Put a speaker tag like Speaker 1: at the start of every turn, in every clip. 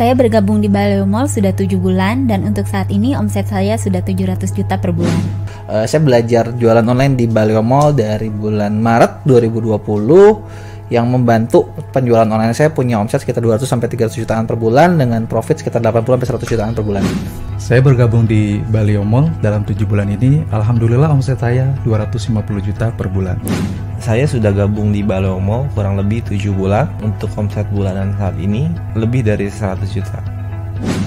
Speaker 1: Saya bergabung di Baleo Mall sudah 7 bulan dan untuk saat ini omset saya sudah 700 juta per bulan.
Speaker 2: Uh, saya belajar jualan online di Baleo Mall dari bulan Maret 2020 yang membantu penjualan online saya punya omset sekitar 200 sampai 300 jutaan per bulan dengan profit sekitar 80 sampai 100 jutaan per bulan.
Speaker 3: Saya bergabung di Baleo Mall dalam 7 bulan ini, alhamdulillah omset saya 250 juta per bulan.
Speaker 4: Saya sudah gabung di Baleo Mall kurang lebih 7 bulan untuk omset bulanan saat ini lebih dari 100 juta.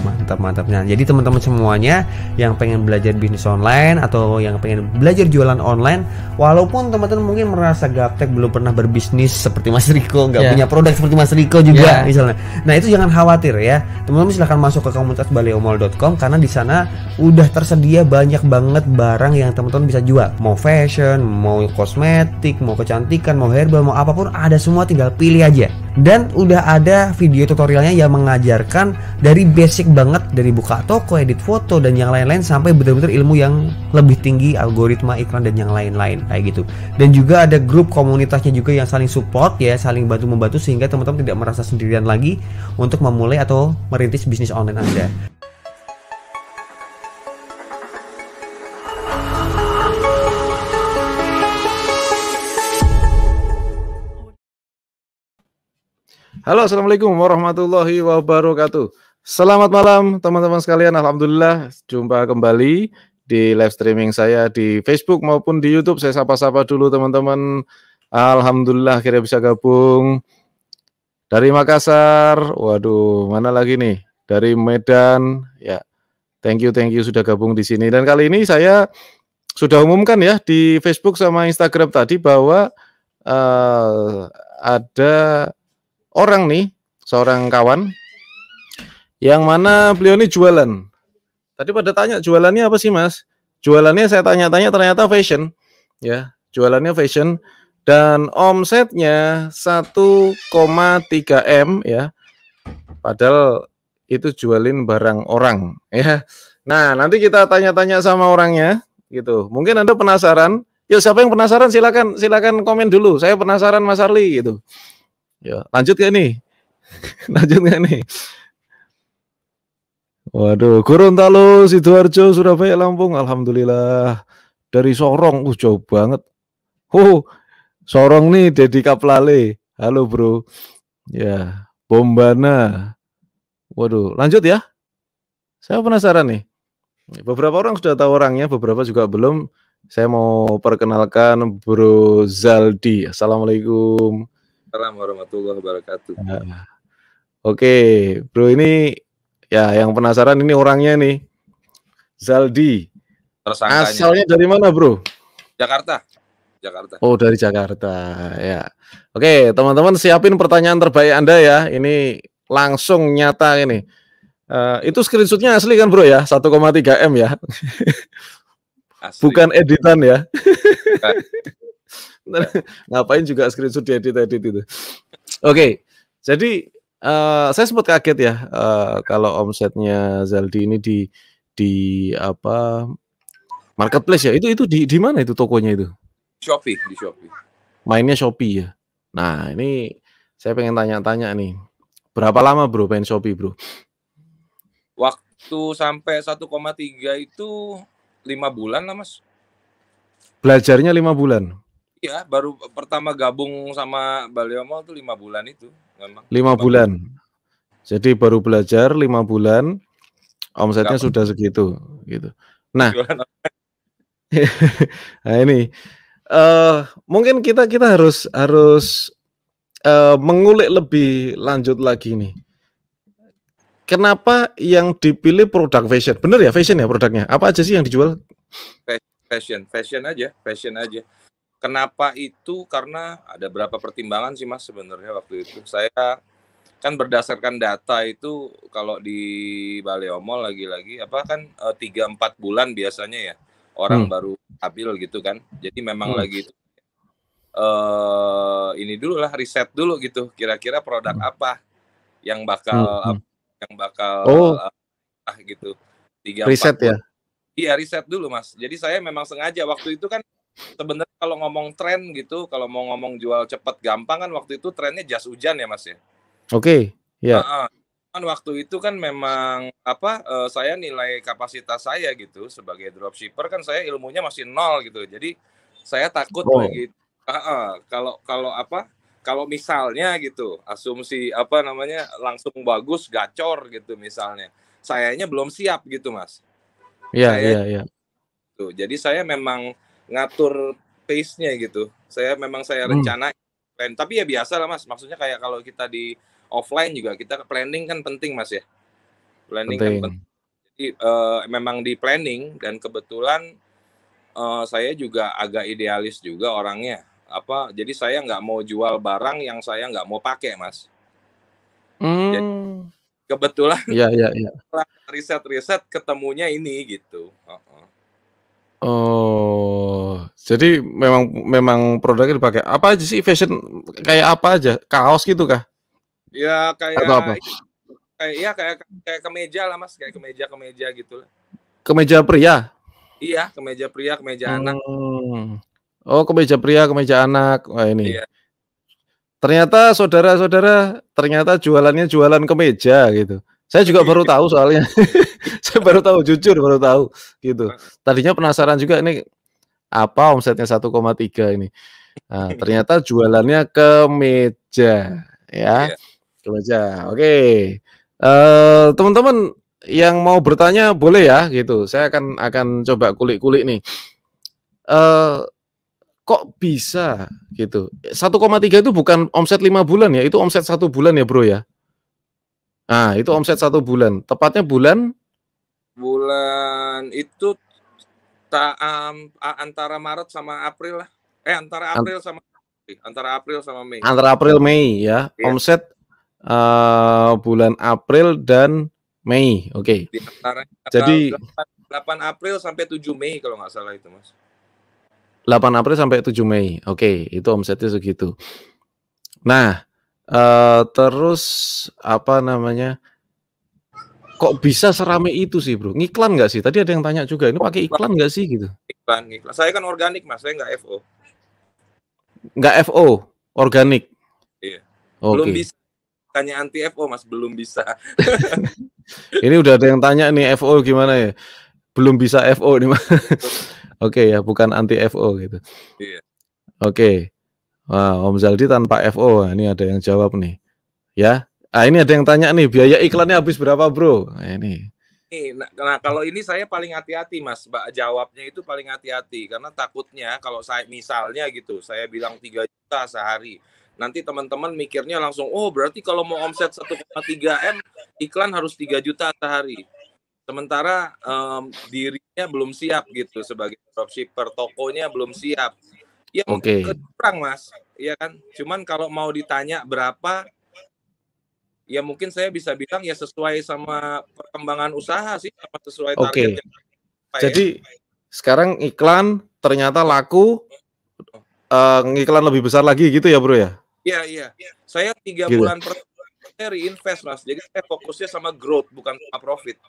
Speaker 5: Mantap mantap. Nah, jadi teman-teman semuanya yang pengen belajar bisnis online atau yang pengen belajar jualan online, walaupun teman-teman mungkin merasa gaptek belum pernah berbisnis seperti Mas Riko, nggak yeah. punya produk seperti Mas Riko juga yeah. misalnya. Nah, itu jangan khawatir ya. Teman-teman silahkan masuk ke komunitas baleomall.com karena di sana udah tersedia banyak banget barang yang teman-teman bisa jual. Mau fashion, mau kosmetik, mau kecantikan, mau herbal, mau apa pun ada semua tinggal pilih aja. Dan udah ada video tutorialnya yang mengajarkan dari basic banget dari buka toko, edit foto dan yang lain-lain sampai benar-benar ilmu yang lebih tinggi, algoritma iklan dan yang lain-lain kayak gitu. Dan juga ada grup komunitasnya juga yang saling support ya, saling bantu membantu sehingga teman-teman tidak merasa sendirian lagi untuk memulai atau merintis bisnis online Anda.
Speaker 6: Halo, assalamualaikum warahmatullahi wabarakatuh. Selamat malam teman-teman sekalian. Alhamdulillah jumpa kembali di live streaming saya di Facebook maupun di YouTube. Saya sapa-sapa dulu teman-teman. Alhamdulillah akhirnya bisa gabung dari Makassar. Waduh, mana lagi nih? Dari Medan. Ya. Thank you, thank you sudah gabung di sini. Dan kali ini saya sudah umumkan ya di Facebook sama Instagram tadi bahwa uh, ada orang nih, seorang kawan yang mana beliau ini jualan. Tadi pada tanya jualannya apa sih mas? Jualannya saya tanya-tanya ternyata fashion, ya jualannya fashion dan omsetnya 1,3 m ya. Padahal itu jualin barang orang ya. Nah nanti kita tanya-tanya sama orangnya gitu. Mungkin anda penasaran? Ya siapa yang penasaran silakan silakan komen dulu. Saya penasaran Mas Arli gitu. Ya lanjut gak nih? lanjut gak nih? Waduh, Gorontalo, Sidoarjo, Surabaya, Lampung. Alhamdulillah. Dari Sorong, uh jauh banget. Oh, Sorong nih Dedi Kaplale. Halo, Bro. Ya, Bombana. Waduh, lanjut ya. Saya penasaran nih. Beberapa orang sudah tahu orangnya, beberapa juga belum. Saya mau perkenalkan Bro Zaldi. Assalamualaikum.
Speaker 7: Assalamualaikum warahmatullahi wabarakatuh.
Speaker 6: Nah, Oke, Bro ini Ya, yang penasaran ini orangnya nih. Zaldi. Tersangkanya. Asalnya dari mana, Bro?
Speaker 7: Jakarta. Jakarta.
Speaker 6: Oh, dari Jakarta. Ya. Oke, teman-teman siapin pertanyaan terbaik Anda ya. Ini langsung nyata ini. Uh, itu screenshotnya asli kan, Bro ya? 1,3 M ya. Asli. Bukan editan ya. Ngapain juga screenshot diedit-edit itu. Oke. Jadi Uh, saya sempat kaget ya uh, kalau omsetnya Zaldi ini di di apa marketplace ya? Itu itu di di mana itu tokonya itu?
Speaker 7: Shopee di Shopee.
Speaker 6: Mainnya Shopee ya? Nah ini saya pengen tanya-tanya nih berapa lama bro main Shopee bro?
Speaker 7: Waktu sampai 1,3 itu lima bulan lah mas.
Speaker 6: Belajarnya lima bulan
Speaker 7: Iya, baru pertama gabung sama Baliomo tuh lima bulan itu
Speaker 6: memang. Lima bulan. Jadi baru belajar lima bulan, omsetnya sudah segitu, gitu. Nah, nah ini uh, mungkin kita kita harus harus uh, mengulik lebih lanjut lagi nih. Kenapa yang dipilih produk fashion? Bener ya fashion ya produknya? Apa aja sih yang dijual?
Speaker 7: Fashion, fashion aja, fashion aja Kenapa itu? Karena ada berapa pertimbangan sih Mas sebenarnya waktu itu. Saya kan berdasarkan data itu kalau di Baleomol lagi-lagi apa kan eh, tiga empat bulan biasanya ya orang hmm. baru ambil gitu kan. Jadi memang hmm. lagi itu uh, ini dulu lah riset dulu gitu. Kira-kira produk hmm. apa yang bakal hmm. hmm. yang bakal oh. ah gitu. Tiga
Speaker 6: riset ya.
Speaker 7: Iya riset dulu mas. Jadi saya memang sengaja waktu itu kan sebenarnya kalau ngomong tren gitu, kalau mau ngomong jual cepet gampang kan waktu itu trennya jas hujan ya mas ya.
Speaker 6: Oke, okay, ya.
Speaker 7: Cuman waktu itu kan memang apa eh, saya nilai kapasitas saya gitu sebagai dropshipper kan saya ilmunya masih nol gitu. Jadi saya takut
Speaker 6: Oh.
Speaker 7: begitu. Ah, ah, kalau kalau apa? Kalau misalnya gitu, asumsi apa namanya langsung bagus gacor gitu misalnya. Sayanya belum siap gitu, Mas.
Speaker 6: Iya, iya, iya.
Speaker 7: Tuh. Jadi saya memang ngatur pace-nya gitu. Saya memang saya
Speaker 6: Hmm.
Speaker 7: rencana plan. Tapi ya biasa lah Mas. Maksudnya kayak kalau kita di offline juga kita planning kan penting Mas ya. Planning kan
Speaker 6: Penting.
Speaker 7: penting. Jadi eh, memang di planning dan kebetulan eh, saya juga agak idealis juga orangnya. Apa? Jadi saya nggak mau jual barang yang saya nggak mau pakai Mas.
Speaker 6: Hmm.
Speaker 7: Kebetulan
Speaker 6: Iya, iya, iya.
Speaker 7: riset-riset ketemunya ini gitu. Heeh.
Speaker 6: Oh, jadi memang memang produknya dipakai. Apa aja sih fashion kayak apa aja? Kaos gitu kah?
Speaker 7: Ya kayak
Speaker 6: Atau apa?
Speaker 7: kayak ya kayak kayak kemeja lah mas kayak kemeja kemeja gitu lah
Speaker 6: Kemeja pria.
Speaker 7: iya kemeja pria kemeja anak
Speaker 6: Hmm. Oh, kemeja pria, kemeja anak. Wah, ini.
Speaker 7: Iya.
Speaker 6: Ternyata saudara-saudara ternyata jualannya jualan kemeja gitu. Saya juga baru tahu soalnya. Saya baru tahu jujur baru tahu gitu. Tadinya penasaran juga ini apa omsetnya 1,3 ini. Nah, ternyata jualannya kemeja ya.
Speaker 7: Iya.
Speaker 6: Kemeja. Oke. Eh teman-teman yang mau bertanya boleh ya gitu. Saya akan akan coba kulik-kulik nih. Eh kok bisa gitu 1,3 itu bukan omset lima bulan ya itu omset satu bulan ya bro ya nah itu omset satu bulan. Tepatnya bulan?
Speaker 7: Bulan itu ta a- antara Maret sama April lah. Eh antara
Speaker 6: An-
Speaker 7: April sama antara April sama Mei.
Speaker 6: Antara April Mei ya.
Speaker 7: Iya.
Speaker 6: omset eh, bulan April dan Mei. Oke.
Speaker 7: Antara
Speaker 6: Jadi-
Speaker 7: 8, 8 April sampai 7 Mei kalau nggak salah itu mas.
Speaker 6: 8 April sampai 7 Mei. Oke itu omsetnya segitu. Nah eh, terus apa namanya? Kok bisa serame itu sih bro? Ngiklan nggak sih? Tadi ada yang tanya juga ini pakai iklan nggak sih? Gitu.
Speaker 7: Iklan iklan. Saya kan organik mas. Saya nggak FO
Speaker 6: nggak FO organik?
Speaker 7: Iya.
Speaker 6: oke.
Speaker 7: Belum bisa. Tanya anti FO mas. Belum bisa.
Speaker 6: Ini udah ada yang tanya nih FO gimana ya? Belum bisa FO nih Mas. oke ya bukan anti FO gitu.
Speaker 7: Iya.
Speaker 6: oke Wah, Om Zaldi tanpa FO ini ada yang jawab nih. Ya? Ah ini ada yang tanya nih biaya iklannya habis berapa bro? Nah, ini.
Speaker 7: Nah, nah, kalau ini saya paling hati-hati mas, mbak jawabnya itu paling hati-hati. Karena takutnya kalau saya misalnya gitu, saya bilang 3 juta sehari, nanti teman-teman mikirnya langsung, oh berarti kalau mau omset 1,3 m iklan harus 3 juta sehari. Sementara em, dirinya belum siap gitu sebagai dropshipper, tokonya belum siap. Ya
Speaker 6: Oke.
Speaker 7: mungkin kurang mas, ya kan. Cuman kalau mau ditanya berapa, ya mungkin saya bisa bilang ya sesuai sama perkembangan usaha sih, sama sesuai
Speaker 6: Oke.
Speaker 7: target. yang apa ya.
Speaker 6: jadi sekarang iklan ternyata laku eh, ngiklan lebih besar lagi gitu ya bro ya
Speaker 7: Iya iya. Saya tiga
Speaker 6: Gitu.
Speaker 7: bulan pertama saya reinvest mas. Jadi saya fokusnya sama growth bukan sama profit.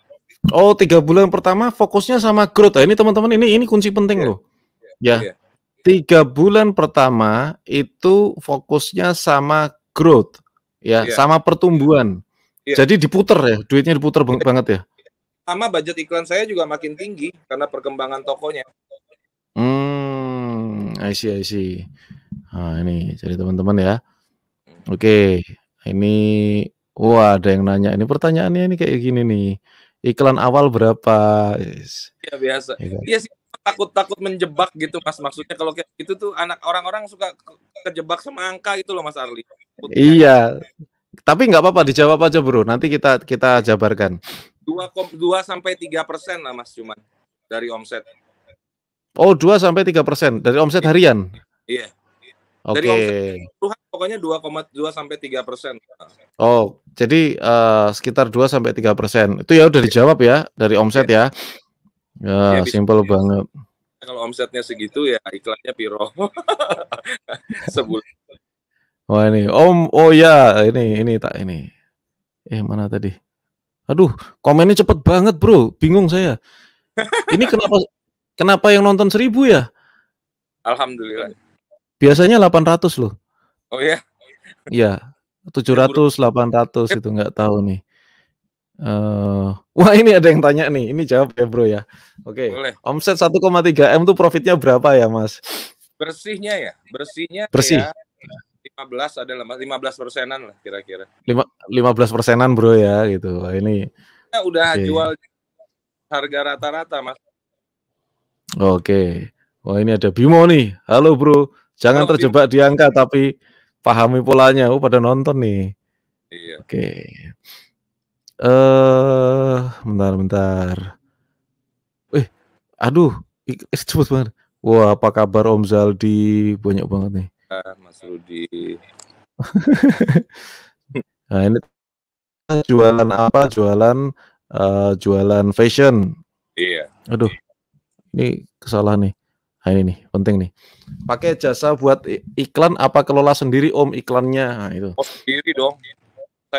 Speaker 6: Oh, tiga bulan pertama fokusnya sama growth. Nah, ini teman-teman ini ini kunci penting
Speaker 7: Iya.
Speaker 6: loh. Ya,
Speaker 7: Iya.
Speaker 6: Tiga bulan pertama itu fokusnya sama growth, ya,
Speaker 7: Iya.
Speaker 6: sama pertumbuhan.
Speaker 7: Iya.
Speaker 6: Jadi diputer ya, duitnya diputer bang- banget ya.
Speaker 7: Sama budget iklan saya juga makin tinggi karena perkembangan tokonya.
Speaker 6: Hmm, I see, I see. Nah, ini jadi teman-teman ya. Oke, ini wah ada yang nanya. Ini pertanyaannya ini kayak gini nih. Iklan awal berapa? Yes.
Speaker 7: Iya biasa.
Speaker 6: Ya kan?
Speaker 7: Iya sih takut-takut menjebak gitu mas. Maksudnya kalau kayak gitu tuh anak orang-orang suka ke- kejebak sama angka gitu loh mas Arli.
Speaker 6: Iya. Tapi nggak apa-apa dijawab aja bro. Nanti kita kita jabarkan.
Speaker 7: dua dua sampai tiga persen lah mas cuman dari omset.
Speaker 6: Oh 2 sampai tiga persen dari omset harian.
Speaker 7: Iya.
Speaker 6: Oke.
Speaker 7: Dari omset. Tuhan pokoknya 2,2 sampai tiga persen.
Speaker 6: Oh jadi eh, sekitar 2 sampai tiga persen. Itu ya udah dijawab ya dari omset ya. Ya
Speaker 7: Iya, bisa.
Speaker 6: simple banget.
Speaker 7: Kalau omsetnya segitu ya iklannya piro. Sebulan.
Speaker 6: Wah ini Om oh ya ini ini tak ini. Eh mana tadi? Aduh komennya cepet banget bro. Bingung saya. Ini kenapa kenapa yang nonton seribu ya?
Speaker 7: Alhamdulillah.
Speaker 6: Biasanya 800 loh.
Speaker 7: Oh ya.
Speaker 6: Iya, 700, 800 itu nggak tahu nih. Eh, wah ini ada yang tanya nih, ini jawab ya bro ya. Oke,
Speaker 7: Boleh.
Speaker 6: omset 1,3 m tuh profitnya berapa ya mas?
Speaker 7: Bersihnya ya, bersihnya
Speaker 6: Bersih.
Speaker 7: ya 15 adalah 15 persenan lah kira-kira.
Speaker 6: Lima, 15 persenan bro ya gitu. Wah, ini
Speaker 7: Kita udah
Speaker 6: Oke.
Speaker 7: jual harga rata-rata mas.
Speaker 6: oke. Wah ini ada Bimo nih. Halo bro, jangan
Speaker 7: Halo,
Speaker 6: terjebak di angka tapi pahami polanya. Oh pada nonton nih.
Speaker 7: Iya.
Speaker 6: Oke. Eh, bentar, bentar. Eh, aduh, eh, cepet banget. Wah, apa kabar Om Zaldi? Banyak banget nih.
Speaker 7: Mas Rudi.
Speaker 6: Nah, ini jualan apa? Jualan eh, jualan fashion.
Speaker 7: Iya.
Speaker 6: Aduh, ini kesalahan nih. Nah, ini nih, penting nih. Pakai jasa buat iklan apa kelola sendiri Om iklannya? Nah, itu.
Speaker 7: Oh sendiri dong.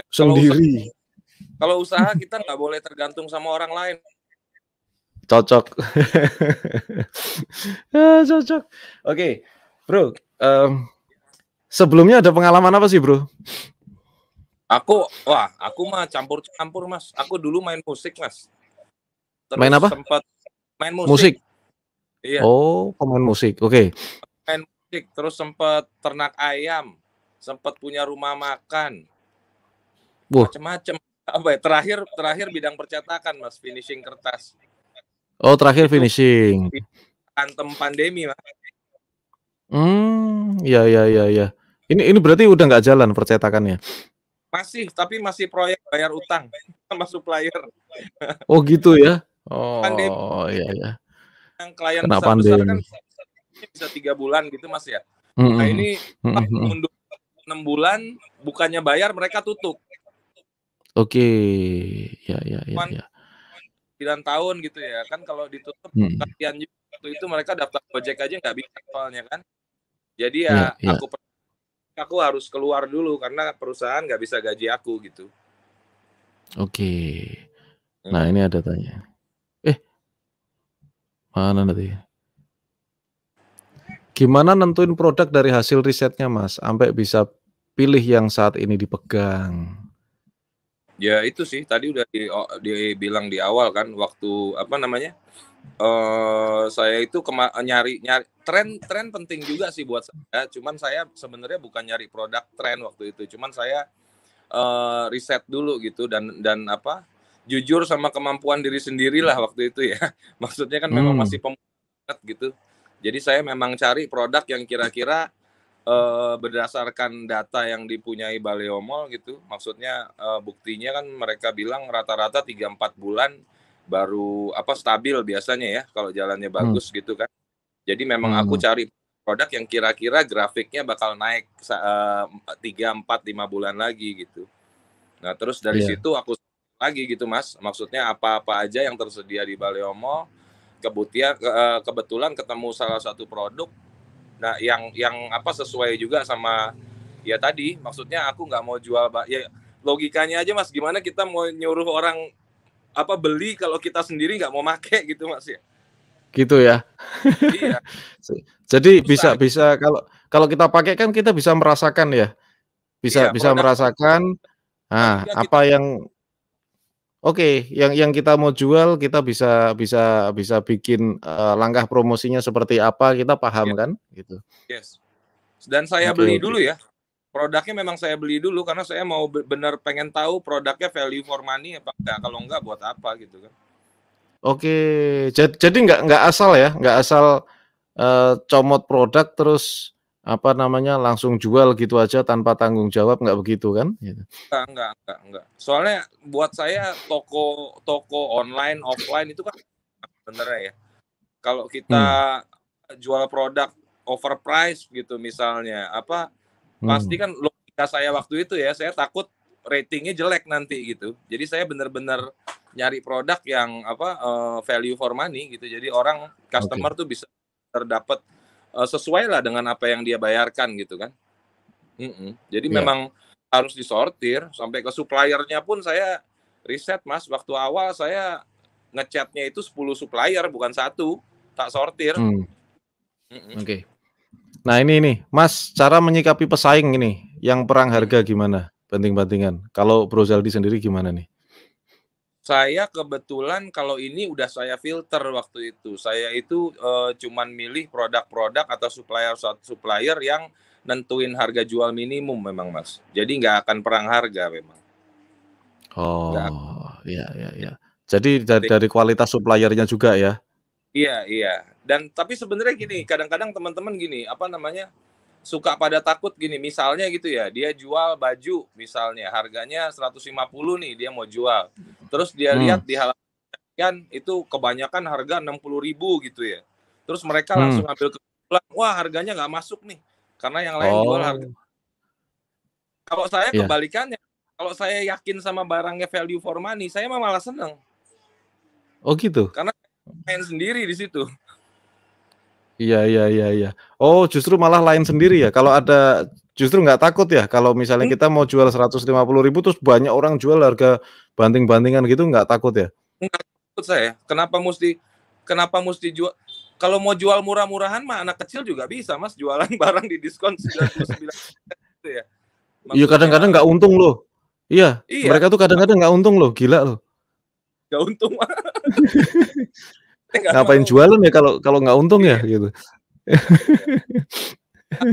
Speaker 7: Kalau
Speaker 6: Sendiri.
Speaker 7: Kalau usaha kita nggak boleh tergantung sama orang lain.
Speaker 6: Cocok. Ah, cocok. Oke, Bro. em, sebelumnya ada pengalaman apa sih, Bro?
Speaker 7: Aku, wah, aku mah campur-campur mas. Aku dulu main musik mas. Terus
Speaker 6: Main apa?
Speaker 7: Sempat main musik.
Speaker 6: Musik.
Speaker 7: Iya.
Speaker 6: Oh, pemain musik. Oke.
Speaker 7: musik. Terus sempat ternak ayam. Sempat punya rumah makan.
Speaker 6: Wah.
Speaker 7: Apa ya? Terakhir, terakhir bidang percetakan mas. Finishing kertas.
Speaker 6: Oh, terakhir finishing.
Speaker 7: Antem pandemi mas.
Speaker 6: Hmm, ya ya ya ya. Ini ini berarti udah nggak jalan percetakannya.
Speaker 7: Masih, tapi masih proyek bayar utang sama supplier.
Speaker 6: Oh, gitu ya. Oh,
Speaker 7: Pandemi.
Speaker 6: iya ya.
Speaker 7: Yang klien
Speaker 6: Kena
Speaker 7: besar-besar kan
Speaker 6: pandemi.
Speaker 7: bisa tiga bulan gitu mas ya.
Speaker 6: Mm,
Speaker 7: Nah
Speaker 6: mm,
Speaker 7: ini
Speaker 6: mm, mm, mm.
Speaker 7: mundur enam bulan, bukannya bayar mereka tutup.
Speaker 6: Oke. Ya ya ya
Speaker 7: Cuman-
Speaker 6: ya.
Speaker 7: 9 tahun gitu ya kan kalau ditutup
Speaker 6: Mm.
Speaker 7: kasihan juga waktu itu mereka daftar Gojek aja nggak bisa soalnya kan jadi ya
Speaker 6: Iya, iya.
Speaker 7: aku aku harus keluar dulu karena perusahaan nggak bisa gaji aku gitu
Speaker 6: Oke. Nah, ini ada tanya. Eh. Mana nanti? Gimana nentuin produk dari hasil risetnya, Mas? Sampai bisa pilih yang saat ini dipegang.
Speaker 7: Ya itu sih. Tadi udah di, oh, dibilang di awal kan waktu apa namanya eh saya itu kema- nyari nyari tren tren penting juga sih buat saya. Cuman saya sebenarnya bukan nyari produk tren waktu itu. Cuman saya eh riset dulu gitu dan dan apa jujur sama kemampuan diri sendiri lah waktu itu ya. Maksudnya kan memang
Speaker 6: Hmm.
Speaker 7: masih peminat gitu. Jadi saya memang cari produk yang kira-kira eh, berdasarkan data yang dipunyai Baleomol gitu maksudnya eh, buktinya kan mereka bilang rata-rata 3-4 bulan baru apa stabil biasanya ya kalau jalannya bagus gitu kan. Jadi memang aku
Speaker 6: Hmm.
Speaker 7: cari produk yang kira-kira grafiknya bakal naik eh, tiga empat lima bulan lagi gitu. Nah terus dari
Speaker 6: Iya.
Speaker 7: situ aku lagi gitu mas. Maksudnya apa-apa aja yang tersedia di Baleomo kebutuhan ke- kebetulan ketemu salah satu produk nah yang yang apa sesuai juga sama ya tadi maksudnya aku nggak mau jual ya logikanya aja mas gimana kita mau nyuruh orang apa beli kalau kita sendiri nggak mau make gitu mas ya
Speaker 6: Gitu ya.
Speaker 7: iya
Speaker 6: Jadi
Speaker 7: Susah.
Speaker 6: bisa bisa kalau kalau kita pakai kan kita bisa merasakan ya. Bisa
Speaker 7: Iya,
Speaker 6: bisa merasakan nah,
Speaker 7: Iya,
Speaker 6: apa yang Oke, yang yang kita mau jual kita bisa bisa bisa bikin eh, langkah promosinya seperti apa kita paham
Speaker 7: Iya.
Speaker 6: kan? Gitu.
Speaker 7: yes. Dan saya
Speaker 6: Oke,
Speaker 7: beli dulu ya. Produknya memang saya beli dulu karena saya mau be- bener pengen tahu produknya value for money apa enggak kalau enggak buat apa gitu kan.
Speaker 6: Oke, jadi jadi nggak nggak asal ya, nggak asal eh, comot produk terus apa namanya langsung jual gitu aja tanpa tanggung jawab nggak begitu kan? Gitu.
Speaker 7: enggak enggak enggak enggak soalnya buat saya toko toko online offline itu kan sebenarnya ya kalau kita jual produk overpriced gitu misalnya apa
Speaker 6: Hmm.
Speaker 7: pasti kan logika saya waktu itu ya saya takut ratingnya jelek nanti gitu jadi saya benar-benar nyari produk yang apa eh, value for money gitu jadi orang customer tuh bisa terdapat eh, sesuai lah dengan apa yang dia bayarkan gitu kan Mm-mm. jadi
Speaker 6: Ya.
Speaker 7: memang harus disortir sampai ke suppliernya pun saya riset mas waktu awal saya ngechatnya itu 10 supplier bukan satu tak sortir
Speaker 6: Hmm.
Speaker 7: Mm-mm.
Speaker 6: Oke. Nah ini nih, Mas, cara menyikapi pesaing ini, yang perang harga gimana? Banting-bantingan. Kalau Bro Zaldi sendiri gimana nih?
Speaker 7: Saya kebetulan kalau ini udah saya filter waktu itu. Saya itu eh, cuman milih produk-produk atau supplier supplier yang nentuin harga jual minimum memang mas. Jadi nggak akan perang harga memang.
Speaker 6: Oh, iya iya iya. Jadi dari, dari kualitas suppliernya juga ya.
Speaker 7: Iya iya. Dan tapi sebenarnya gini, kadang-kadang teman-teman gini, apa namanya? Suka pada takut gini misalnya gitu ya dia jual baju misalnya harganya 150 nih dia mau jual terus dia
Speaker 6: Hmm.
Speaker 7: lihat di halaman itu kebanyakan harga 60 ribu gitu ya terus mereka
Speaker 6: Hmm.
Speaker 7: langsung ambil kesimpulan wah harganya nggak masuk nih karena yang lain jual
Speaker 6: Oh,
Speaker 7: harga kalau saya
Speaker 6: Iya.
Speaker 7: kebalikannya kalau saya yakin sama barangnya value for money saya malah seneng
Speaker 6: oh gitu.
Speaker 7: main sendiri di situ
Speaker 6: Iya iya iya iya. Oh, justru malah lain sendiri ya. Kalau ada justru nggak takut ya kalau misalnya
Speaker 7: Hmm.
Speaker 6: kita mau jual 150.000 terus banyak orang jual harga banting-bantingan gitu nggak takut ya?
Speaker 7: Menurut saya kenapa mesti kenapa mesti jual kalau mau jual murah-murahan mah anak kecil juga bisa mas jualan barang di diskon 99 gitu ya
Speaker 6: Iya kadang-kadang nggak untung loh. Iya,
Speaker 7: Iya.
Speaker 6: mereka tuh kadang-kadang nggak untung loh, gila loh.
Speaker 7: nggak untung Nggak
Speaker 6: Ngapain
Speaker 7: mau.
Speaker 6: jualan ya kalau kalau nggak untung ya gitu.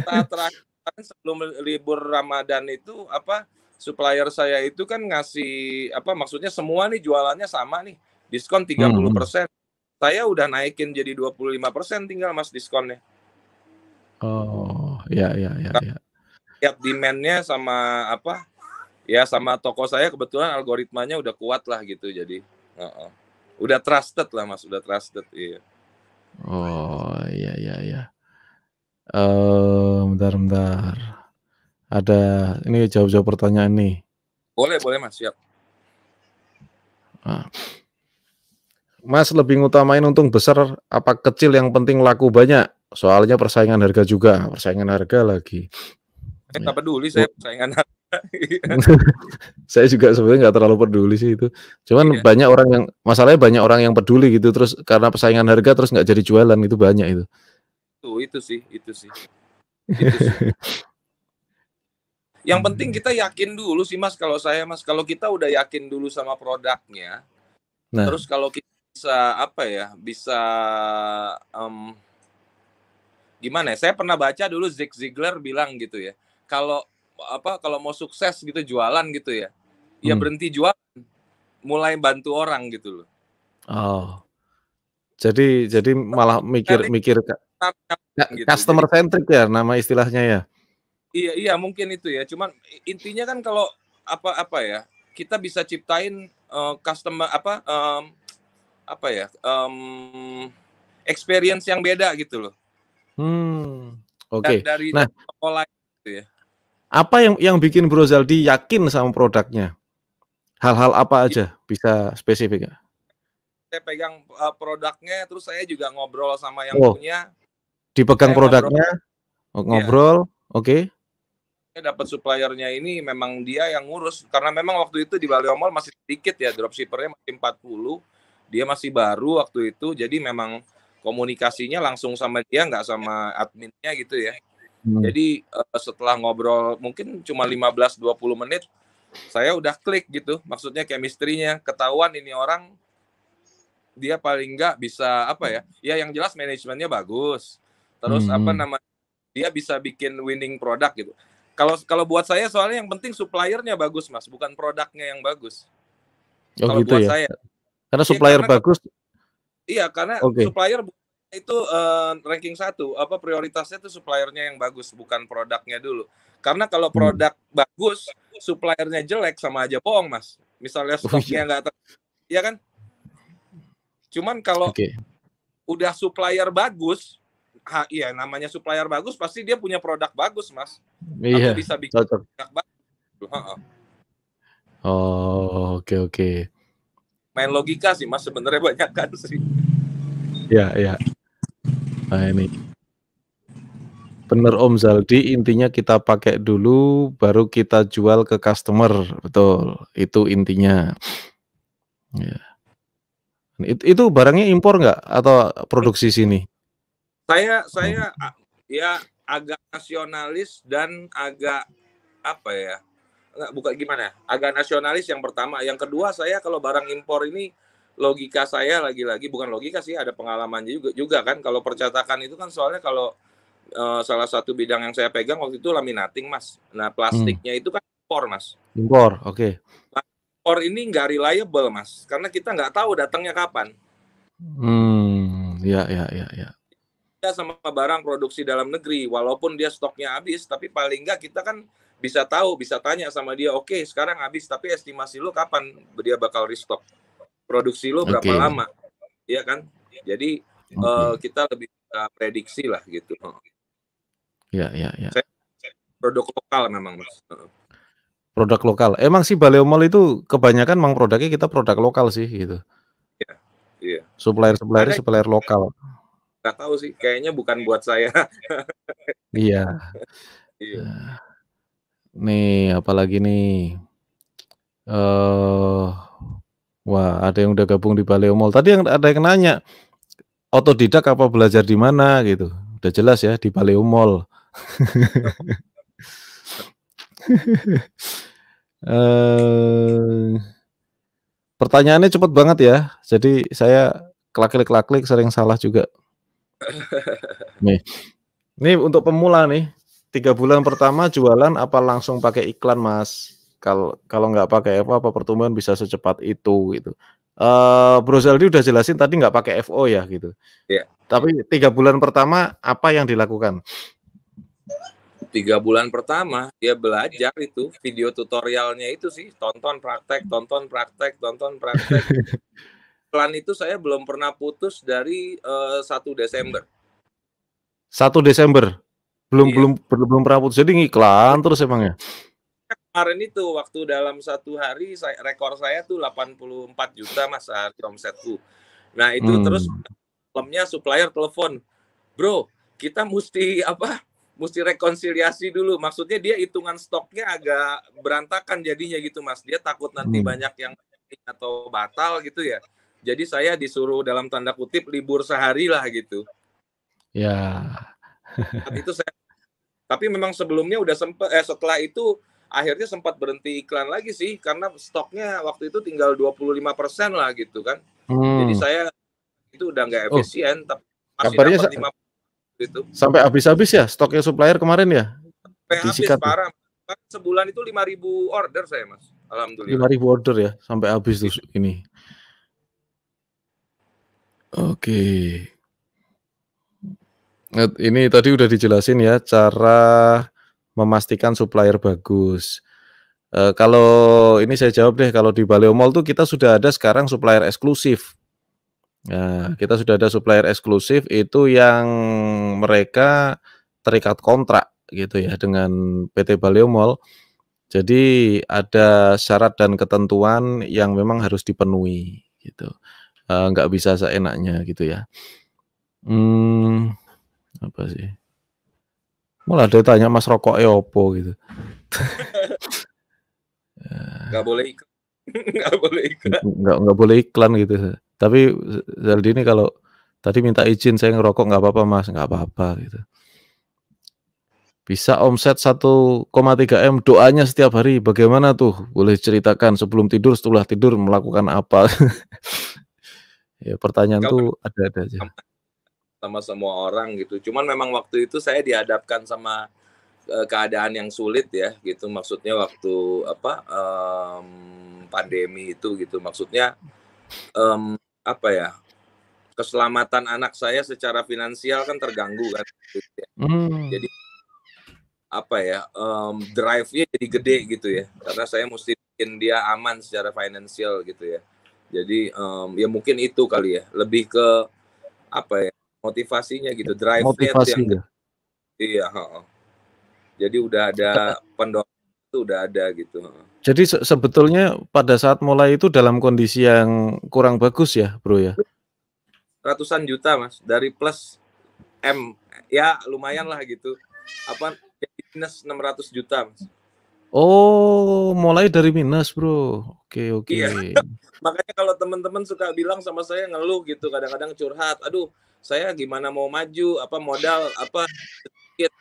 Speaker 7: Saat terakhir sebelum libur Ramadan itu apa supplier saya itu kan ngasih apa maksudnya semua nih jualannya sama nih diskon 30%
Speaker 6: Hmm.
Speaker 7: saya udah naikin jadi 25% tinggal mas diskonnya
Speaker 6: Oh, iya iya iya iya.
Speaker 7: lihat demand-nya sama apa ya sama toko saya kebetulan algoritmanya udah kuat lah gitu jadi heeh. Udah trusted lah mas udah trusted iya
Speaker 6: Oh, iya iya iya. Eh, bentar bentar. Ada ini jawab-jawab pertanyaan nih.
Speaker 7: boleh boleh mas siap
Speaker 6: Mas lebih ngutamain untung besar apa kecil yang penting laku banyak? Soalnya persaingan harga juga, persaingan harga lagi.
Speaker 7: saya
Speaker 6: Ya.
Speaker 7: peduli saya saingan
Speaker 6: Saya juga sebenarnya nggak terlalu peduli sih itu. Cuman
Speaker 7: Iya.
Speaker 6: banyak orang yang masalahnya banyak orang yang peduli gitu terus karena persaingan harga terus nggak jadi jualan itu banyak itu.
Speaker 7: itu itu sih itu sih itu sih yang penting kita yakin dulu sih mas kalau saya mas kalau kita udah yakin dulu sama produknya
Speaker 6: Nah.
Speaker 7: terus kalau kita bisa apa ya bisa em, gimana ya saya pernah baca dulu Zig Ziglar bilang gitu ya kalau apa kalau mau sukses gitu jualan gitu ya ya
Speaker 6: Hmm.
Speaker 7: berhenti jualan mulai bantu orang gitu loh
Speaker 6: Oh. Jadi jadi malah mikir-mikir ka- ka-
Speaker 7: Gitu.
Speaker 6: customer centric ya nama istilahnya ya.
Speaker 7: Iya iya mungkin itu ya. Cuman intinya kan kalau apa apa ya kita bisa ciptain eh, customer apa em, apa ya em, experience yang beda gitu loh.
Speaker 6: Hmm. Oke.
Speaker 7: Dari
Speaker 6: Nah.
Speaker 7: gitu ya.
Speaker 6: Apa yang yang bikin Bro Zaldi yakin sama produknya? Hal-hal apa aja? Bisa spesifik?
Speaker 7: Saya pegang eh, produknya, terus saya juga ngobrol sama yang
Speaker 6: Oh.
Speaker 7: punya.
Speaker 6: Dipegang
Speaker 7: Saya
Speaker 6: produknya, oh, ngobrol, oke.
Speaker 7: Saya dapat suppliernya ini memang dia yang ngurus karena memang waktu itu di Bali Mall masih sedikit ya dropshippernya masih 40. Dia masih baru waktu itu, jadi memang komunikasinya langsung sama dia nggak sama adminnya gitu ya.
Speaker 6: Hmm.
Speaker 7: Jadi eh, setelah ngobrol mungkin cuma 15-20 menit, saya udah klik gitu. Maksudnya chemistry-nya ketahuan ini orang dia paling nggak bisa apa ya? Ya yang jelas manajemennya bagus. Terus
Speaker 6: Hmm.
Speaker 7: apa namanya? Dia bisa bikin winning produk gitu. Kalau kalau buat saya soalnya yang penting suppliernya bagus mas, bukan produknya yang bagus.
Speaker 6: Oh
Speaker 7: kalau
Speaker 6: gitu
Speaker 7: buat
Speaker 6: ya.
Speaker 7: saya,
Speaker 6: Karena supplier
Speaker 7: karena-
Speaker 6: bagus.
Speaker 7: iya karena
Speaker 6: Oke.
Speaker 7: supplier itu eh, ranking satu, apa prioritasnya itu suppliernya yang bagus, bukan produknya dulu. Karena kalau
Speaker 6: Hmm.
Speaker 7: produk bagus, suppliernya jelek sama aja bohong mas. Misalnya
Speaker 6: Oh,
Speaker 7: stoknya nggak, ter- ya kan? Cuman kalau
Speaker 6: Oke.
Speaker 7: udah supplier bagus, ha, iya namanya supplier bagus pasti dia punya produk bagus mas,
Speaker 6: Iya.
Speaker 7: bisa bikin
Speaker 6: Cocok.
Speaker 7: produk bagus. Heeh.
Speaker 6: Oh, oke oke.
Speaker 7: Main logika sih mas sebenarnya banyak kan sih.
Speaker 6: Ya, ya. Nah, ini. Bener Om Zaldi, intinya kita pakai dulu baru kita jual ke customer. Betul. Itu intinya. Ya. Itu, itu barangnya impor nggak atau produksi sini?
Speaker 7: Saya saya a- ya agak nasionalis dan agak apa ya? nggak bukan gimana agak nasionalis yang pertama yang kedua saya kalau barang impor ini logika saya lagi-lagi bukan logika sih ada pengalaman juga juga kan. Kalau percetakan itu kan soalnya kalau eh, salah satu bidang yang saya pegang waktu itu laminating mas. Nah plastiknya itu kan impor mas.
Speaker 6: Impor, oke.
Speaker 7: impor ini nggak reliable mas karena kita nggak tahu datangnya kapan.
Speaker 6: Hmm, ya ya ya ya.
Speaker 7: kita sama barang produksi dalam negeri walaupun dia stoknya habis tapi paling nggak kita kan bisa tahu bisa tanya sama dia oke sekarang habis tapi estimasi lu kapan dia bakal restock produksi lu berapa
Speaker 6: Oke.
Speaker 7: lama Iya kan jadi eh, kita lebih bisa prediksi lah gitu
Speaker 6: Ya ya ya.
Speaker 7: produk lokal memang mas.
Speaker 6: Produk lokal. Emang sih Baleo Mall itu kebanyakan memang produknya kita produk lokal sih gitu.
Speaker 7: iya
Speaker 6: Supplier-supplier
Speaker 7: Ada-
Speaker 6: supplier lokal.
Speaker 7: nggak tahu sih kayaknya bukan buat saya
Speaker 6: Iya.
Speaker 7: Iya.
Speaker 6: Nih, apalagi nih? Eh, wah, ada yang udah gabung di Baleo Mall. Tadi yang ada yang nanya, otodidak apa belajar di mana gitu. Udah jelas ya di Baleo Mall. eh, pertanyaannya cepet banget ya. Jadi saya klik-klik sering salah juga. Nih, nih untuk pemula nih, tiga bulan pertama jualan apa langsung pakai iklan mas? Kalau kalau nggak pakai FO apa pertumbuhan bisa secepat itu gitu. Eh Bro Zaldi udah jelasin tadi nggak pakai FO ya gitu.
Speaker 7: Iya.
Speaker 6: Tapi tiga bulan pertama apa yang dilakukan?
Speaker 7: tiga bulan pertama dia belajar itu video tutorialnya itu sih tonton praktek tonton praktek tonton praktek plan itu saya belum pernah putus dari eh, 1 Desember
Speaker 6: 1 Desember belum
Speaker 7: Iya.
Speaker 6: belum belum belum pernah putus. Jadi ngiklan terus emangnya.
Speaker 7: Kemarin itu waktu dalam satu hari saya, rekor saya tuh 84 juta mas sehari omsetku nah itu
Speaker 6: Hmm.
Speaker 7: terus malamnya supplier telepon bro kita mesti apa mesti rekonsiliasi dulu maksudnya dia hitungan stoknya agak berantakan jadinya gitu mas dia takut nanti
Speaker 6: Hmm.
Speaker 7: banyak yang atau batal gitu ya jadi saya disuruh dalam tanda kutip libur sehari lah gitu
Speaker 6: Ya.
Speaker 7: Saat itu saya tapi memang sebelumnya udah sempat eh setelah itu akhirnya sempat berhenti iklan lagi sih karena stoknya waktu itu tinggal 25% lah gitu kan
Speaker 6: Hmm.
Speaker 7: jadi saya itu udah nggak
Speaker 6: Oh.
Speaker 7: efisien tapi masih
Speaker 6: Kabarnya
Speaker 7: dapat
Speaker 6: sa-
Speaker 7: 5 itu
Speaker 6: Sampai habis-habis ya stoknya supplier kemarin ya?
Speaker 7: sampai habis
Speaker 6: Disikat ya?
Speaker 7: parah Kan sebulan itu 5000 order saya mas alhamdulillah
Speaker 6: 5000 order ya sampai habis tuh ini. Oke. Nah, Ini tadi udah dijelasin ya cara memastikan supplier bagus. Eh, kalau ini saya jawab deh kalau di Baleo Mall tuh kita sudah ada sekarang supplier eksklusif. Nah, kita sudah ada supplier eksklusif itu yang mereka terikat kontrak gitu ya dengan PT Baleo Mall. Jadi ada syarat dan ketentuan yang memang harus dipenuhi gitu. Eh, nggak bisa seenaknya gitu ya. Hmm, apa sih? Malah ada yang tanya Mas rokok opo gitu.
Speaker 7: nggak boleh iklan nggak boleh iklan
Speaker 6: nggak nggak boleh iklan gitu. Tapi Zaldi ini kalau tadi minta izin saya ngerokok nggak apa-apa mas, nggak apa-apa gitu. Bisa omset 1,3 m doanya setiap hari. Bagaimana tuh? Boleh ceritakan sebelum tidur, setelah tidur melakukan apa? ya pertanyaan
Speaker 7: Kalau-
Speaker 6: tuh ada-ada aja.
Speaker 7: Sama semua orang gitu. Cuman memang waktu itu saya dihadapkan sama eh, keadaan yang sulit ya gitu. Maksudnya waktu apa em, pandemi itu gitu. Maksudnya em, apa ya? Keselamatan anak saya secara finansial kan terganggu kan. gitu ya.
Speaker 6: Hmm.
Speaker 7: Jadi apa ya? em, drive-nya jadi gede gitu ya. Karena saya mesti bikin dia aman secara finansial gitu ya. Jadi em, ya mungkin itu kali ya. Lebih ke apa ya? Motivasinya gitu. Drive-nya itu
Speaker 6: Motivasi
Speaker 7: yang
Speaker 6: ya.
Speaker 7: Iya. Jadi udah ada pendorong itu udah ada gitu.
Speaker 6: Jadi se- sebetulnya pada saat mulai itu dalam kondisi yang kurang bagus ya, Bro ya.
Speaker 7: Ratusan juta mas, dari plus M, ya lumayan lah gitu. Apa minus 600 juta mas.
Speaker 6: Oh, mulai dari minus, Bro. Oke, oke.
Speaker 7: Iya. Makanya kalau teman-teman suka bilang sama saya ngeluh gitu, kadang-kadang curhat, aduh saya gimana mau maju, apa modal, apa sedikit.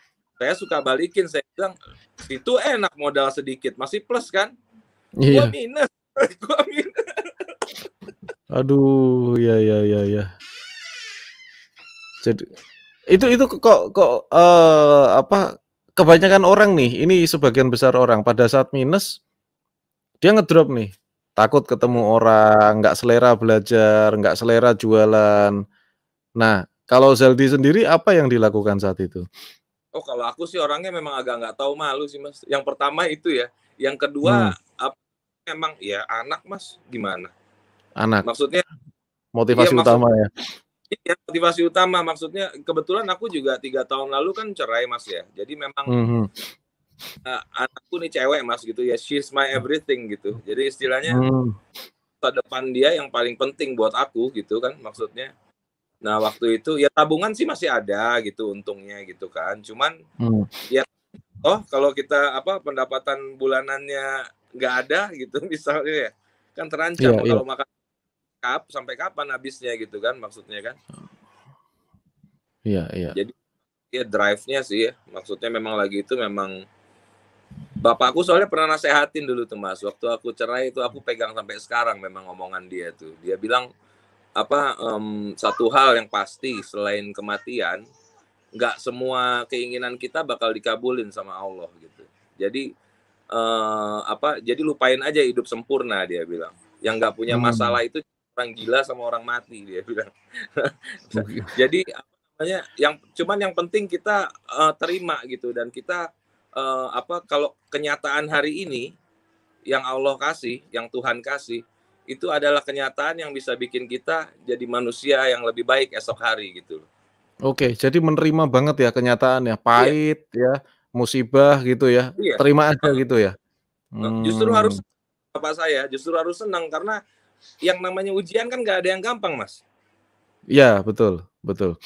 Speaker 7: saya suka balikin saya bilang itu enak modal sedikit masih plus kan
Speaker 6: Iya.
Speaker 7: gua minus gua minus
Speaker 6: Aduh, ya ya ya ya. Jadi itu itu kok kok eh, apa kebanyakan orang nih, ini sebagian besar orang pada saat minus dia ngedrop nih. Takut ketemu orang, nggak selera belajar, nggak selera jualan. Nah, kalau Zeldi sendiri apa yang dilakukan saat itu?
Speaker 7: oh kalau aku sih orangnya memang agak nggak tahu malu sih mas yang pertama itu ya yang kedua apa, memang ya anak mas gimana
Speaker 6: Anak,
Speaker 7: maksudnya
Speaker 6: motivasi
Speaker 7: Iya, maksud-
Speaker 6: utama ya.
Speaker 7: Iya, motivasi utama maksudnya kebetulan aku juga tiga tahun lalu kan cerai mas ya jadi memang
Speaker 6: Mhm.
Speaker 7: eh, anakku nih cewek mas gitu ya she's my everything gitu jadi istilahnya
Speaker 6: Hmm.
Speaker 7: masa depan dia yang paling penting buat aku gitu kan maksudnya nah waktu itu ya tabungan sih masih ada gitu untungnya gitu kan cuman
Speaker 6: Hmm.
Speaker 7: oh kalau kita apa pendapatan bulanannya nggak ada gitu misalnya ya kan terancam
Speaker 6: Iya, iya.
Speaker 7: kalau makan kap sampai kapan habisnya gitu kan maksudnya kan
Speaker 6: Iya, iya.
Speaker 7: ya drive-nya sih ya. Maksudnya memang lagi itu memang Bapakku soalnya pernah nasehatin dulu tuh Mas. Waktu aku cerai itu aku pegang sampai sekarang memang omongan dia tuh. Dia bilang apa em, satu hal yang pasti selain kematian nggak semua keinginan kita bakal dikabulin sama Allah gitu. Jadi eh, apa? Jadi lupain aja hidup sempurna dia bilang. Yang nggak punya
Speaker 6: Hmm.
Speaker 7: masalah itu orang gila sama orang mati dia bilang. Jadi apa namanya? Yang cuman yang penting kita eh, terima gitu dan kita eh, apa kalau kenyataan hari ini yang Allah kasih, yang Tuhan kasih itu adalah kenyataan yang bisa bikin kita jadi manusia yang lebih baik esok hari gitu. loh.
Speaker 6: Oke, jadi menerima banget ya kenyataannya, pahit ya, musibah gitu ya,
Speaker 7: Iya.
Speaker 6: terima aja gitu ya.
Speaker 7: Justru
Speaker 6: Hmm.
Speaker 7: harus bapak saya justru harus senang karena yang namanya ujian kan nggak ada yang gampang mas.
Speaker 6: Iya, betul, betul.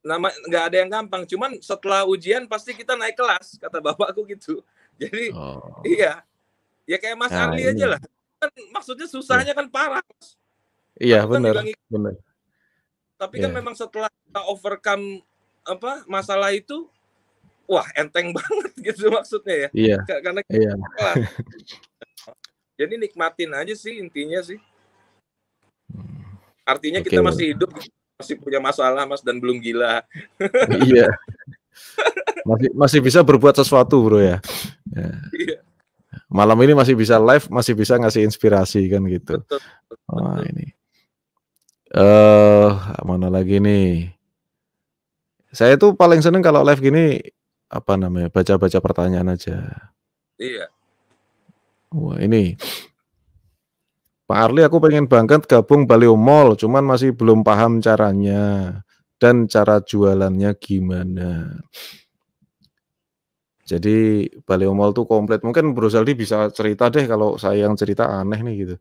Speaker 7: Nama nggak ada yang gampang. Cuman setelah ujian pasti kita naik kelas kata bapakku gitu. Jadi
Speaker 6: Oh.
Speaker 7: iya ya kayak Mas
Speaker 6: Nah,
Speaker 7: Arli
Speaker 6: ini.
Speaker 7: aja lah. Kan maksudnya susahnya kan parah. Mas.
Speaker 6: Iya,
Speaker 7: kan
Speaker 6: benar, benar.
Speaker 7: Tapi kan
Speaker 6: Iya.
Speaker 7: memang setelah kita overcome apa masalah itu, wah enteng banget gitu maksudnya ya.
Speaker 6: Iya,
Speaker 7: Ka- Karena
Speaker 6: iya.
Speaker 7: Jadi nikmatin aja sih intinya sih. Artinya kita
Speaker 6: Oke.
Speaker 7: masih hidup, masih punya masalah mas dan belum gila.
Speaker 6: Iya. Masih masih bisa berbuat sesuatu, Bro ya. Ya.
Speaker 7: Iya.
Speaker 6: Malam ini masih bisa live, masih bisa ngasih inspirasi kan gitu.
Speaker 7: Betul.
Speaker 6: Wah, ini. Eh, mana lagi nih? Saya tuh paling seneng kalau live gini apa namanya? Baca-baca pertanyaan aja.
Speaker 7: Iya.
Speaker 6: Wah, ini. Pak Arli aku pengen banget gabung Baleo Mall, cuman masih belum paham caranya dan cara jualannya gimana. Jadi Baleo Mall tuh komplit. Mungkin Bro Zaldi bisa cerita deh kalau saya yang cerita aneh nih gitu.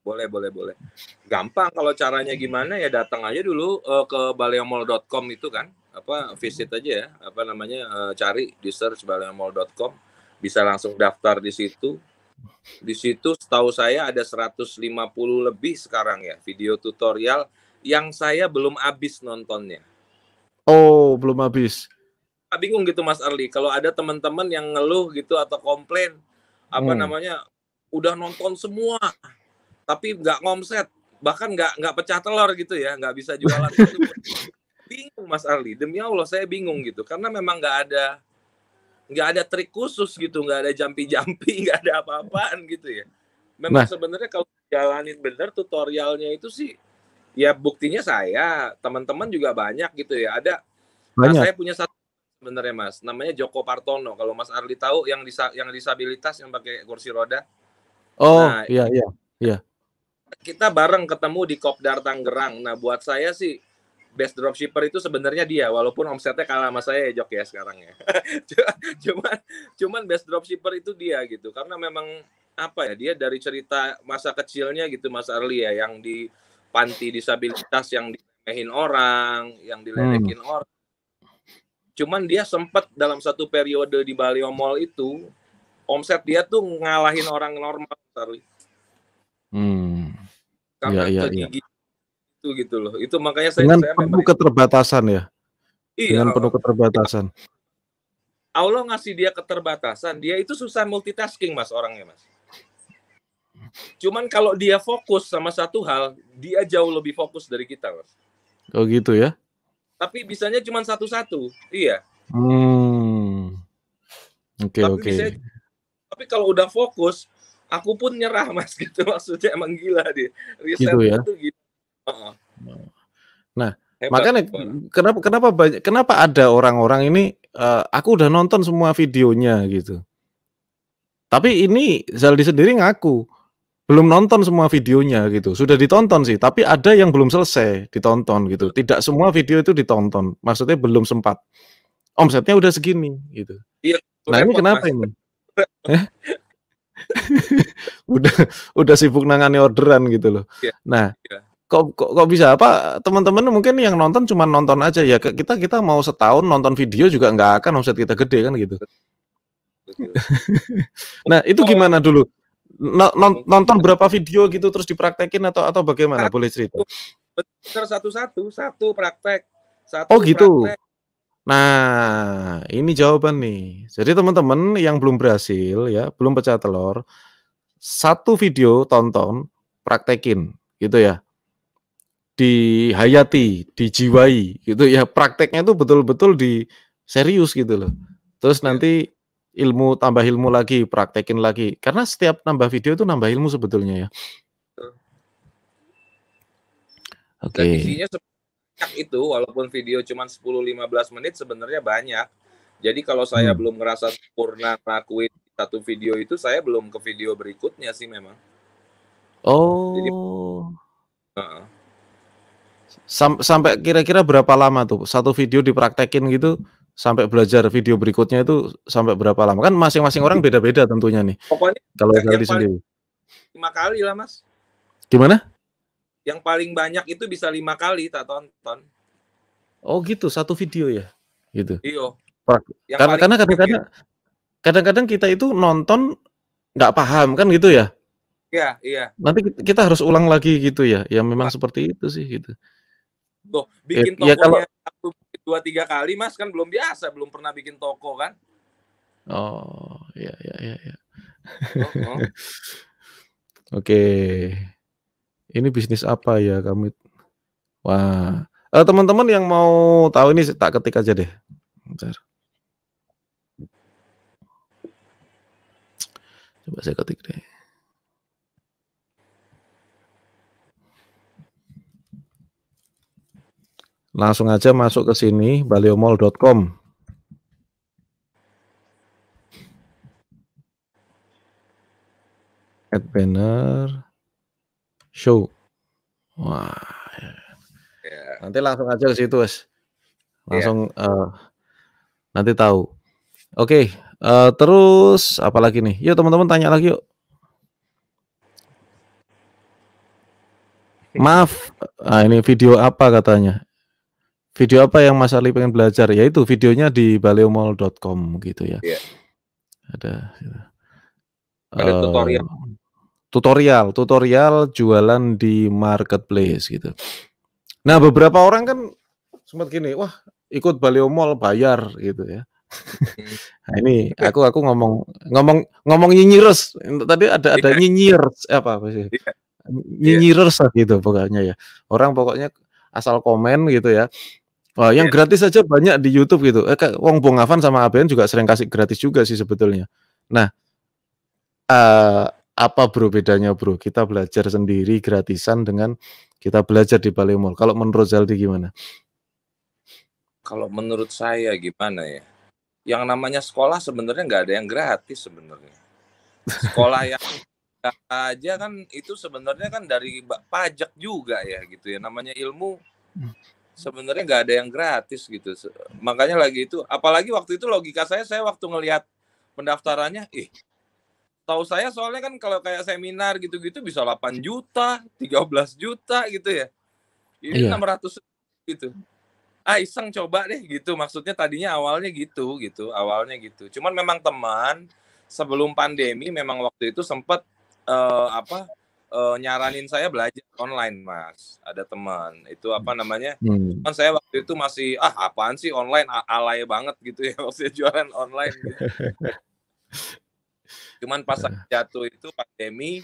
Speaker 7: Boleh, boleh, boleh. Gampang kalau caranya gimana ya datang aja dulu eh, ke baleomall.com itu kan. Apa visit aja ya, apa namanya eh, cari di search baleomall.com bisa langsung daftar di situ. Di situ setahu saya ada 150 lebih sekarang ya video tutorial yang saya belum habis nontonnya.
Speaker 6: Oh, belum habis.
Speaker 7: Ah, Bingung gitu Mas Arli kalau ada teman-teman yang ngeluh gitu atau komplain apa
Speaker 6: Hmm.
Speaker 7: namanya udah nonton semua tapi nggak ngomset bahkan nggak nggak pecah telur gitu ya nggak bisa jualan bingung Mas Arli demi Allah saya bingung gitu karena memang nggak ada nggak ada trik khusus gitu nggak ada jampi-jampi nggak ada apa-apaan gitu ya memang
Speaker 6: Nah.
Speaker 7: sebenarnya kalau jalanin bener tutorialnya itu sih ya buktinya saya teman-teman juga banyak gitu ya ada Nah,
Speaker 6: Banyak.
Speaker 7: saya punya satu sebenarnya Mas, namanya Joko Partono. Kalau Mas Arli tahu yang disa yang disabilitas yang pakai kursi roda,
Speaker 6: Oh,
Speaker 7: Nah,
Speaker 6: iya iya.
Speaker 7: kita bareng ketemu di Kopdar Tangerang. Nah, buat saya sih best dropshipper itu sebenarnya dia walaupun omsetnya kalah sama saya ya Jok ya sekarang ya. cuman cuman best dropshipper itu dia gitu karena memang apa ya dia dari cerita masa kecilnya gitu Mas Arli ya yang di panti disabilitas yang diremehin orang, yang diledekin orang. Cuman dia sempat dalam satu periode di Bali Mall itu omset dia tuh ngalahin orang normal Mas Arli.
Speaker 6: Hmm.
Speaker 7: Karena
Speaker 6: Iya, iya,
Speaker 7: kegigi itu gitu loh. Itu makanya saya
Speaker 6: Dengan
Speaker 7: saya
Speaker 6: penuh
Speaker 7: memang
Speaker 6: keterbatasan ya.
Speaker 7: iya,
Speaker 6: Dengan penuh keterbatasan.
Speaker 7: Allah ngasih dia keterbatasan, dia itu susah multitasking mas orangnya mas. Cuman kalau dia fokus sama satu hal, dia jauh lebih fokus dari kita mas.
Speaker 6: Oh gitu ya.
Speaker 7: Tapi bisanya cuma satu-satu, iya.
Speaker 6: Hmm. Oke
Speaker 7: tapi
Speaker 6: oke.
Speaker 7: bisa- tapi kalau udah fokus, aku pun nyerah mas gitu maksudnya emang gila dia. Riset
Speaker 6: Gitu ya?
Speaker 7: itu gitu.
Speaker 6: Nah,
Speaker 7: Hebat.
Speaker 6: Makanya kenapa kenapa banyak kenapa ada orang-orang ini eh, aku udah nonton semua videonya gitu. Tapi ini Zaldi sendiri ngaku belum nonton semua videonya gitu. Sudah ditonton sih, tapi ada yang belum selesai ditonton gitu. Tidak semua video itu ditonton. Maksudnya belum sempat. Omsetnya udah segini gitu.
Speaker 7: Iya,
Speaker 6: Nah, ini kenapa
Speaker 7: Mas.
Speaker 6: ini? Eh? udah udah sibuk nangani orderan gitu loh.
Speaker 7: Iya,
Speaker 6: Nah,
Speaker 7: iya.
Speaker 6: Kok, kok kok bisa apa teman-teman mungkin yang nonton cuma nonton aja ya kita kita mau setahun nonton video juga nggak akan omset kita gede kan gitu. Nah itu gimana dulu? No- non- nonton berapa video gitu terus dipraktekin atau atau bagaimana? Boleh cerita?
Speaker 7: Bener satu-satu, satu praktek. Satu
Speaker 6: Oh, gitu.
Speaker 7: praktek.
Speaker 6: Nah ini jawaban nih. Jadi teman-teman yang belum berhasil ya belum pecah telur satu video tonton praktekin gitu ya dihayati, dijiwai gitu ya. Prakteknya itu betul-betul di serius gitu loh. Terus nanti ilmu tambah ilmu lagi, praktekin lagi. Karena setiap nambah video itu nambah ilmu sebetulnya ya. Oke.
Speaker 7: Dan isinya itu, walaupun video cuma 10-15 menit sebenarnya banyak. Jadi kalau saya
Speaker 6: Hmm.
Speaker 7: belum ngerasa sempurna ngelakuin satu video itu, saya belum ke video berikutnya sih memang.
Speaker 6: Oh.
Speaker 7: Heeh.
Speaker 6: Sam- sampai kira-kira berapa lama tuh? Satu video dipraktekin gitu sampai belajar video berikutnya itu sampai berapa lama? Kan masing-masing orang beda-beda tentunya nih.
Speaker 7: Pokoknya
Speaker 6: kalau
Speaker 7: paling-
Speaker 6: sendiri.
Speaker 7: lima kali lah mas.
Speaker 6: gimana?
Speaker 7: Yang paling banyak itu bisa lima kali tak tonton.
Speaker 6: oh gitu? Satu video ya? Gitu.
Speaker 7: Iyo.
Speaker 6: Karena karena kadang-kadang kadang-kadang kita itu nonton nggak paham kan gitu ya?
Speaker 7: Iya, iya.
Speaker 6: nanti kita- harus ulang lagi gitu ya? Ya memang seperti itu sih gitu
Speaker 7: Tuh, bikin
Speaker 6: ya kalau-
Speaker 7: tokonya satu, dua, tiga kali mas kan belum biasa, belum pernah bikin toko kan.
Speaker 6: oh ya ya ya, ya.
Speaker 7: Heeh.
Speaker 6: Oke. Ini bisnis apa ya kami? Wah. Eh, teman-teman yang mau tahu ini tak ketik aja deh. Bentar. Coba saya ketik deh. Langsung aja masuk ke sini baliomall.com. Add banner show. Wah,
Speaker 7: Ya.
Speaker 6: nanti langsung aja ke situ, Wes. Langsung eh, nanti tahu. Oke, eh, terus apa lagi nih? Yuk teman-teman tanya lagi yuk. Maaf, ah, ini video apa katanya? Video apa yang Mas Ali pengen belajar? Yaitu videonya di baleomall.com gitu ya.
Speaker 7: Iya.
Speaker 6: Ada. gitu.
Speaker 7: Ada
Speaker 6: Eh,
Speaker 7: tutorial.
Speaker 6: tutorial, tutorial jualan di marketplace gitu. Nah, beberapa orang kan sempat gini, wah ikut Baleo Mall bayar gitu ya. nah, ini aku aku ngomong ngomong ngomong nyinyires. Tadi ada ada
Speaker 7: Iya.
Speaker 6: nyinyires apa apa sih?
Speaker 7: Iya.
Speaker 6: Nyinyires lah gitu pokoknya ya. Orang pokoknya asal komen gitu ya. Wah, yang
Speaker 7: Iya.
Speaker 6: gratis aja banyak di YouTube gitu. Eh, kayak Wong Bong Avan sama ABN juga sering kasih gratis juga sih sebetulnya. Nah, eh apa bro bedanya bro? Kita belajar sendiri gratisan dengan kita belajar di Balai Mall. Kalau menurut Zaldi gimana?
Speaker 7: Kalau menurut saya gimana ya? Yang namanya sekolah sebenarnya nggak ada yang gratis sebenarnya. Sekolah yang aja kan itu sebenarnya kan dari pajak juga ya gitu ya. Namanya ilmu sebenarnya nggak ada yang gratis gitu. Makanya lagi itu, apalagi waktu itu logika saya, saya waktu ngelihat pendaftarannya, ih, tahu saya soalnya kan kalau kayak seminar gitu-gitu bisa 8 juta, 13 juta gitu ya. Ini
Speaker 6: Iya.
Speaker 7: 600 gitu. Ah iseng coba deh gitu. Maksudnya tadinya awalnya gitu gitu, awalnya gitu. Cuman memang teman sebelum pandemi memang waktu itu sempat eh, apa eh, nyaranin saya belajar online, Mas. Ada teman. Itu apa namanya?
Speaker 6: Hmm.
Speaker 7: Kan saya waktu itu masih ah apaan sih online alay banget gitu ya maksudnya jualan online. gitu. Cuman pas jatuh itu pandemi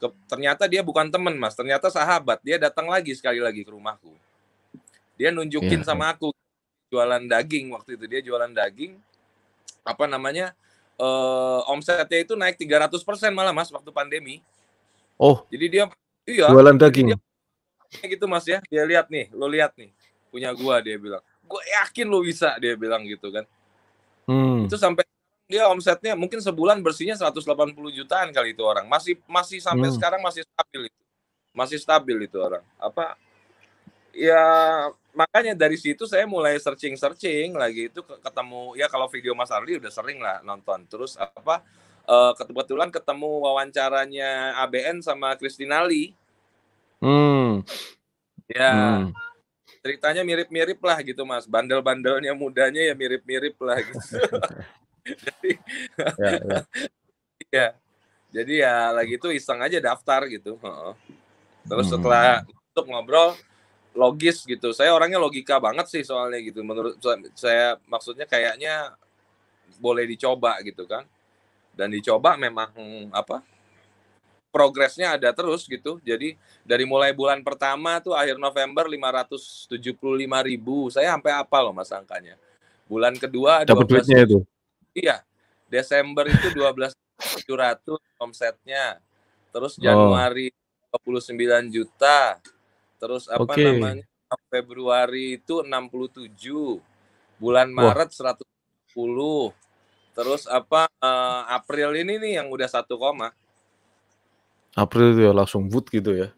Speaker 7: ke- ternyata dia bukan teman, Mas. Ternyata sahabat. Dia datang lagi sekali lagi ke rumahku. Dia nunjukin
Speaker 6: Iya,
Speaker 7: sama aku jualan daging waktu itu dia jualan daging apa namanya eh omsetnya itu naik 300% malah Mas waktu pandemi.
Speaker 6: Oh,
Speaker 7: Jadi dia iya
Speaker 6: jualan daging.
Speaker 7: dia kayak gitu Mas ya. Dia lihat nih, lo lihat nih punya gua dia bilang. Gue yakin lo bisa dia bilang gitu kan.
Speaker 6: Hmm.
Speaker 7: Itu sampai dia omsetnya mungkin sebulan bersihnya 180 jutaan kali itu orang. Masih masih sampai
Speaker 6: Hmm.
Speaker 7: sekarang masih stabil itu. Masih stabil itu orang. Apa ya makanya dari situ saya mulai searching searching lagi itu ke- ketemu ya kalau video Mas Arli udah sering lah nonton terus apa eh, kebetulan ketemu wawancaranya ABN sama Kristinali
Speaker 6: Hmm.
Speaker 7: ya
Speaker 6: Hmm.
Speaker 7: ceritanya mirip-mirip lah gitu Mas bandel-bandelnya mudanya ya mirip-mirip lah gitu jadi
Speaker 6: Ya, ya.
Speaker 7: ya jadi ya lagi itu iseng aja daftar gitu Heeh. terus
Speaker 6: Hmm.
Speaker 7: setelah untuk ngobrol logis gitu saya orangnya logika banget sih soalnya gitu menurut saya maksudnya kayaknya boleh dicoba gitu kan dan dicoba memang apa progresnya ada terus gitu jadi dari mulai bulan pertama tuh akhir November 575 ribu saya sampai apa loh mas angkanya bulan kedua
Speaker 6: Dapat
Speaker 7: 12
Speaker 6: duitnya itu.
Speaker 7: Iya. Desember itu 12.700 omsetnya. Terus
Speaker 6: Oh.
Speaker 7: Januari 29 juta. Terus apa
Speaker 6: Oke.
Speaker 7: namanya? Februari itu 67. Bulan
Speaker 6: Wah.
Speaker 7: Maret 110. Terus apa eh, April ini nih yang udah 1 koma.
Speaker 6: April itu ya langsung boot gitu ya.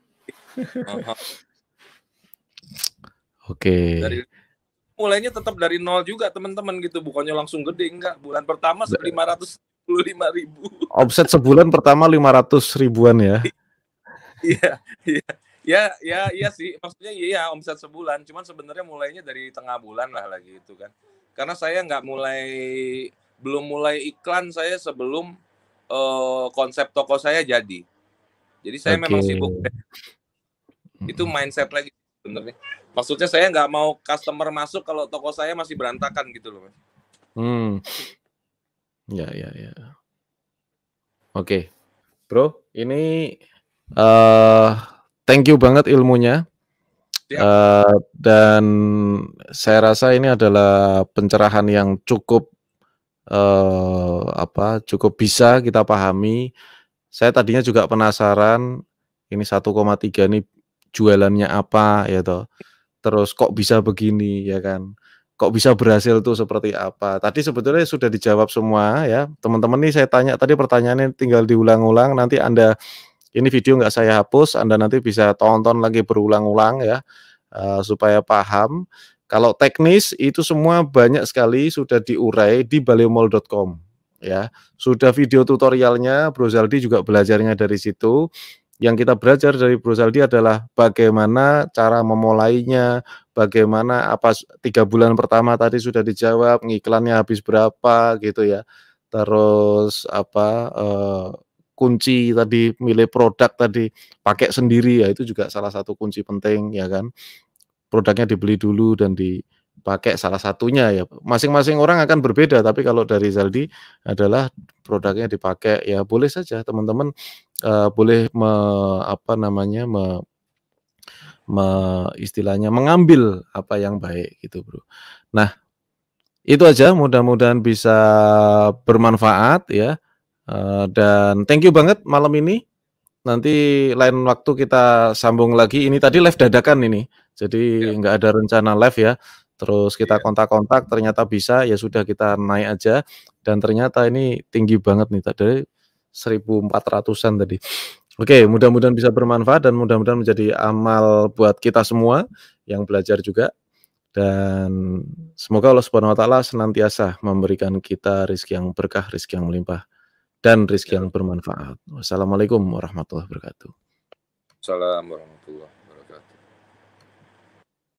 Speaker 6: Oke.
Speaker 7: Dari mulainya tetap dari nol juga teman-teman gitu, bukannya langsung gede enggak. Bulan pertama 575 ribu.
Speaker 6: Omset sebulan pertama 500 ribuan ya.
Speaker 7: Iya, iya. Ya, ya, iya sih. Maksudnya iya omset sebulan. Cuman sebenarnya mulainya dari tengah bulan lah lagi itu kan. Karena saya nggak mulai belum mulai iklan saya sebelum eh, konsep toko saya jadi. Jadi saya memang
Speaker 6: Oke.
Speaker 7: sibuk. Itu mindset lagi sebenarnya. Maksudnya saya nggak mau customer masuk kalau toko saya masih berantakan gitu loh.
Speaker 6: Hmm. Ya, ya, ya. Oke. Bro, ini eh thank you banget ilmunya. Eh, dan saya rasa ini adalah pencerahan yang cukup eh apa? Cukup bisa kita pahami. Saya tadinya juga penasaran ini 1,3 nih jualannya apa ya toh. Terus kok bisa begini ya kan? Kok bisa berhasil tuh seperti apa? Tadi sebetulnya sudah dijawab semua ya. Teman-teman nih saya tanya tadi pertanyaannya tinggal diulang-ulang nanti Anda ini video nggak saya hapus, Anda nanti bisa tonton lagi berulang-ulang ya eh, supaya paham. Kalau teknis itu semua banyak sekali sudah diurai di baliomall.com ya. Sudah video tutorialnya, Bro Zaldi juga belajarnya dari situ. Yang kita belajar dari Bro Zaldi adalah bagaimana cara memulainya, bagaimana apa tiga bulan pertama tadi sudah dijawab, ngiklannya habis berapa gitu ya. Terus apa eh, kunci tadi milih produk tadi pakai sendiri ya itu juga salah satu kunci penting ya kan. Produknya dibeli dulu dan dipakai salah satunya ya. Masing-masing orang akan berbeda tapi kalau dari Zaldi adalah produknya dipakai ya boleh saja teman-teman eh, boleh me, apa namanya me, me- istilahnya mengambil apa yang baik gitu bro. Nah itu aja mudah-mudahan bisa bermanfaat ya Eh, dan thank you banget malam ini. Nanti lain waktu kita sambung lagi. Ini tadi live dadakan ini, jadi
Speaker 7: Ya.
Speaker 6: nggak ada rencana live ya. Terus kita
Speaker 7: Iya.
Speaker 6: kontak-kontak, ternyata bisa ya sudah kita naik aja. Dan ternyata ini tinggi banget nih tadi 1400-an tadi. Oke, mudah-mudahan bisa bermanfaat dan mudah-mudahan menjadi amal buat kita semua yang belajar juga. Dan semoga Allah Subhanahu wa taala senantiasa memberikan kita rezeki yang berkah, rezeki yang melimpah dan rezeki yang bermanfaat. Wassalamualaikum warahmatullahi wabarakatuh.
Speaker 7: Assalamualaikum warahmatullahi